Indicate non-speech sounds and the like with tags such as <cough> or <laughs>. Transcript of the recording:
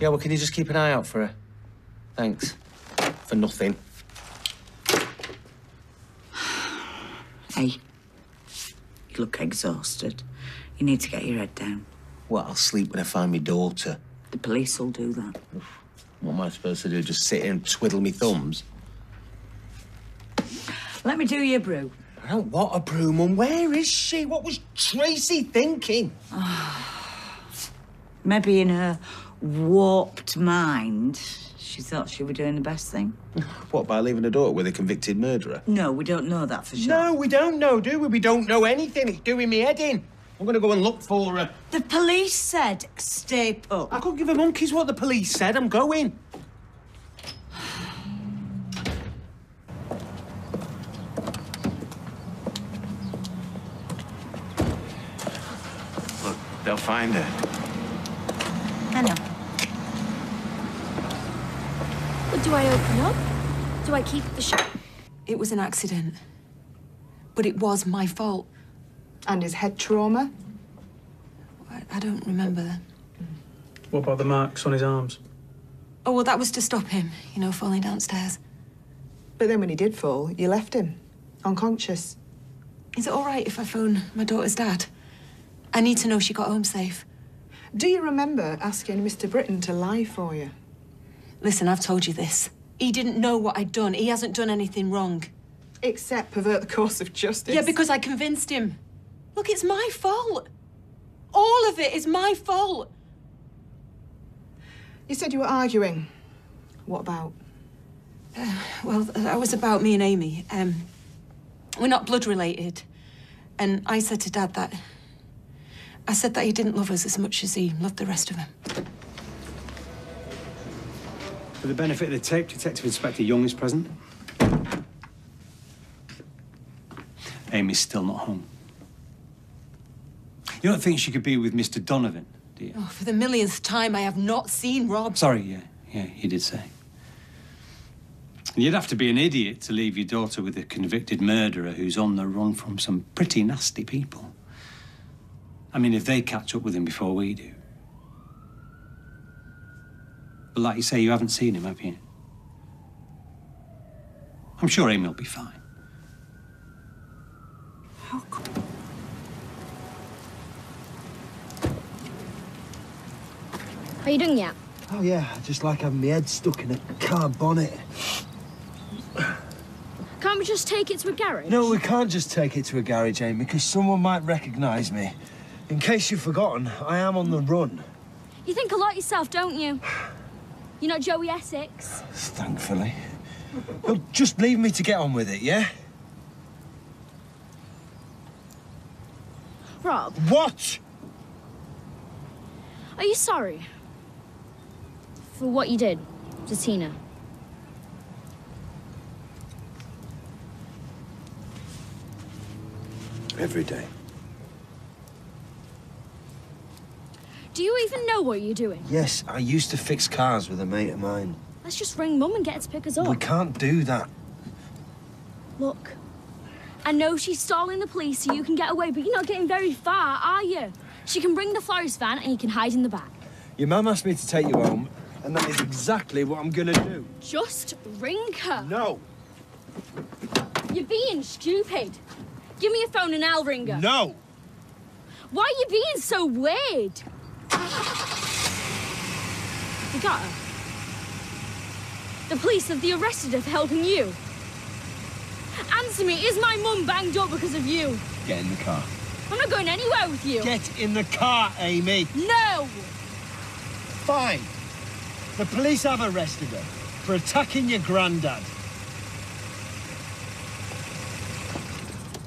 Yeah, well, can you just keep an eye out for her? Thanks. For nothing. <sighs> Hey, you look exhausted. You need to get your head down. Well, I'll sleep when I find my daughter. The police will do that. What am I supposed to do? Just sit here and twiddle me thumbs? Let me do your brew. I don't want a brew, Mum. Where is she? What was Tracy thinking? <sighs> Maybe in her warped mind, she thought she were doing the best thing. <laughs> What, by leaving her daughter with a convicted murderer? No, we don't know that for sure. No, we don't know, do we? We don't know anything. It's doing me head in. I'm gonna go and look for her. The police said stay put. I couldn't give a monkey's what the police said. I'm going. Look, they'll find her. I know. But do I open up? Do I keep the shop? It was an accident. But it was my fault. And his head trauma? I, I don't remember. That. What about the marks on his arms? Oh, well, that was to stop him, you know, falling downstairs. But then when he did fall, you left him. Unconscious. Is it all right if I phone my daughter's dad? I need to know she got home safe. Do you remember asking Mr. Britton to lie for you? Listen, I've told you this. He didn't know what I'd done. He hasn't done anything wrong. Except pervert the course of justice. Yeah, because I convinced him. Look, it's my fault. All of it is my fault. You said you were arguing. What about? <sighs> Well, that was about me and Amy. Um, we're not blood related. And I said to Dad that. I said that he didn't love us as much as he loved the rest of them. For the benefit of the tape, Detective Inspector Young is present. Amy's still not home. You don't think she could be with Mr. Donovan, do you? Oh, for the millionth time, I have not seen Rob. Sorry, yeah, yeah, he did say. You'd have to be an idiot to leave your daughter with a convicted murderer who's on the run from some pretty nasty people. I mean, if they catch up with him before we do. But like you say, you haven't seen him, have you? I'm sure Amy will be fine. How come? Are you doing yet? Oh, yeah, I just like having my head stuck in a car bonnet. Can't we just take it to a garage? No, we can't just take it to a garage, Amy, because someone might recognise me. In case you've forgotten, I am on the run. You think a lot yourself, don't you? <sighs> You're not Joey Essex. Thankfully. Look, just leave me to get on with it, yeah? Rob, What? are you sorry? For what you did to Tina? Every day. Do you even know what you're doing? Yes, I used to fix cars with a mate of mine. Let's just ring Mum and get her to pick us up. We can't do that. Look, I know she's stalling the police so you can get away, but you're not getting very far, are you? She can bring the florist van and you can hide in the back. Your mum asked me to take you home, and that is exactly what I'm gonna do. Just ring her. No, You're being stupid. Give me your phone and I'll ring her. no! Why are you being so weird? Got her. The police have the arrested her for helping you. Answer me, is my mum banged up because of you? Get in the car. I'm not going anywhere with you. Get in the car, Amy. No! Fine. The police have arrested her for attacking your granddad.